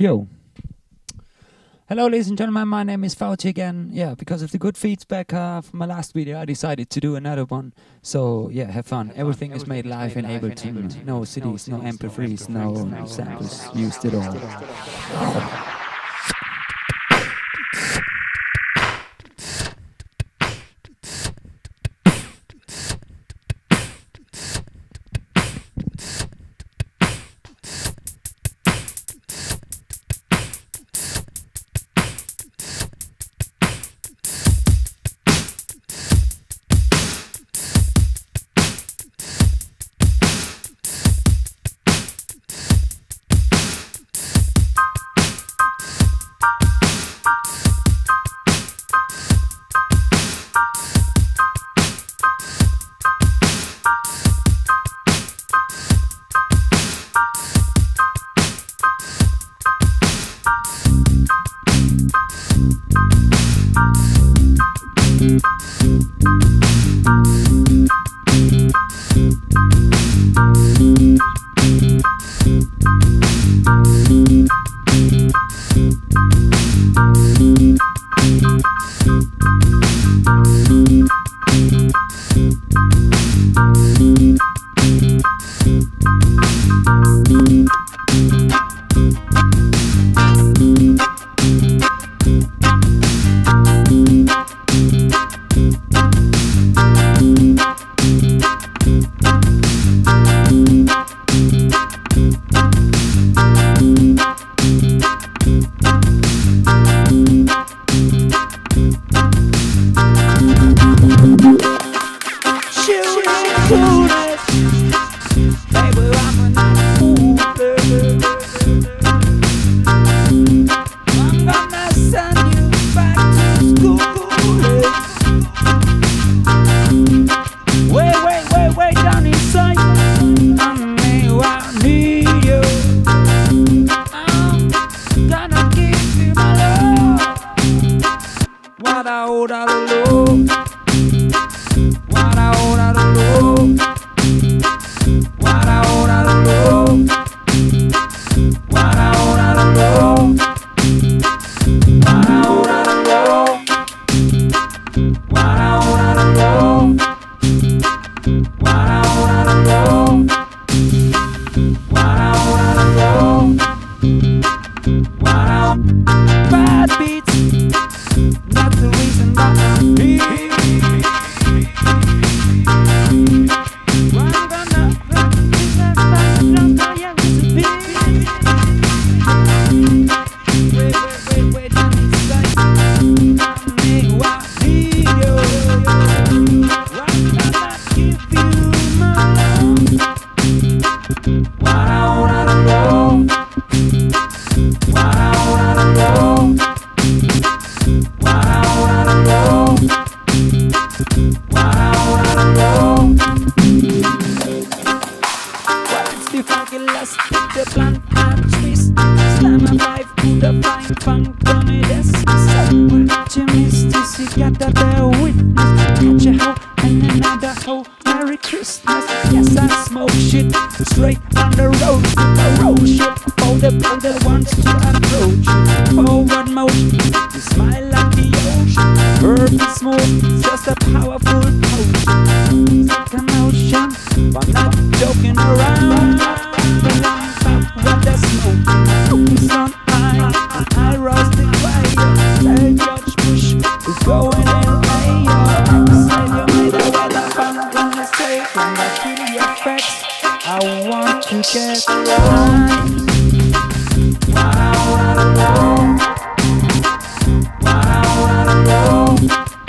Yo. Hello, ladies and gentlemen. My name is Fauci again. Yeah, because of the good feedback uh, from my last video, I decided to do another one. So yeah, have fun. Everything is made live in Ableton. No CDs, no MP3s, no samples used at all. out of You can't get lost the plan and twist Slam a life in the flying funk dominus Someone not you miss this, a gotta bear witness. Catch a hoe and another hoe, Merry Christmas. Yes, I smoke shit. Straight on the road. A road shit. For the plan that wants to approach. Forward motion, To smile like the ocean. Perfect smoke, smooth, just a powerful get right. Wow, wow, wow. Wow, wow, wow.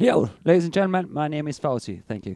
Yo, ladies and gentlemen, my name is Fauci. Thank you.